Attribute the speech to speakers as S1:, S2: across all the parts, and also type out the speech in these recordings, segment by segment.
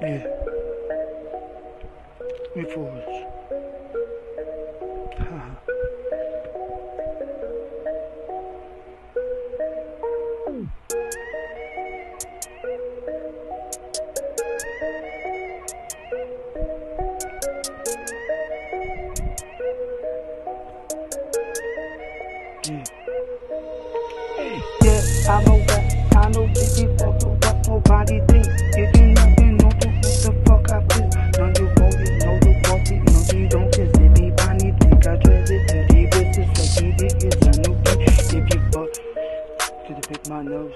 S1: Yeah. We forwards. Haha. Uh-huh. Yeah. I know that. I know that you fuck with what nobody think. You the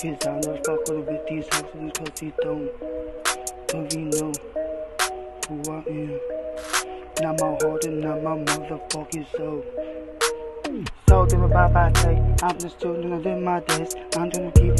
S1: pick my nose. Cause I know fuck with these houses cause he don't. Don't you know who I am? Not my heart and not my motherfucking soul. So then about my day, I'm just children of my days. I'm gonna give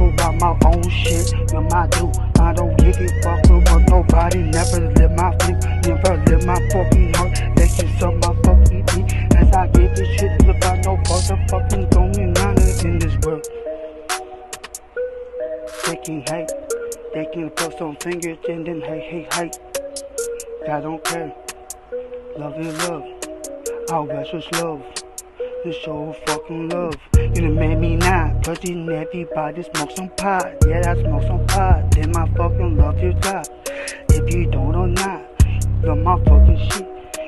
S1: about my own shit. Yeah, my do. I don't give a fuck about nobody. Never live my fleet, never live my fucking heart. They can suck my fucking dick. As I give a shit about no motherfucking going on in this world. They can hate, they can put some fingers and then hate, hate, hate. I don't care. Love is love. Our best is love. You show fucking love. You done made me. Cause in everybody smoke some pot. Yeah, I smoke some pot. Then my fucking love you top. If you don't or not, you're my fucking shit.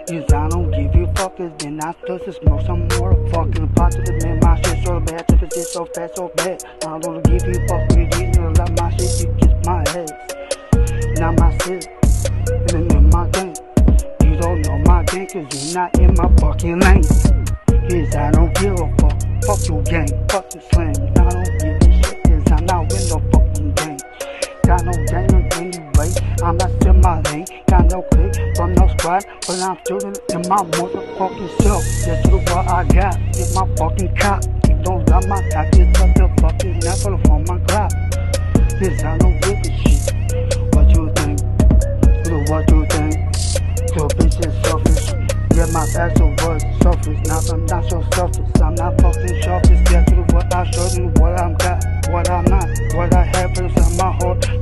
S1: Cause I don't give you fuckers, then I still to smoke some more fucking pot to the man. My shit so bad, to the so fast, so bad. I don't give you fucking you know, like my shit, you kiss my ass. Not my shit, and in my game. You don't know my game, cause you're not in my fucking lane. Cause I don't give a fuck. Fuck your game, fuck the slang. I don't give a shit, I'm not in no fucking game. Got no game anyway, I'm not in my lane. Got no click from no squad, but I'm still in my motherfucking self. That's what I got, get my fucking cop. Don't love my cock, selfish. Now I'm not so selfish. I'm not fucking selfish. Get through what I showed you, what I'm got, what I'm not, what I have inside my heart.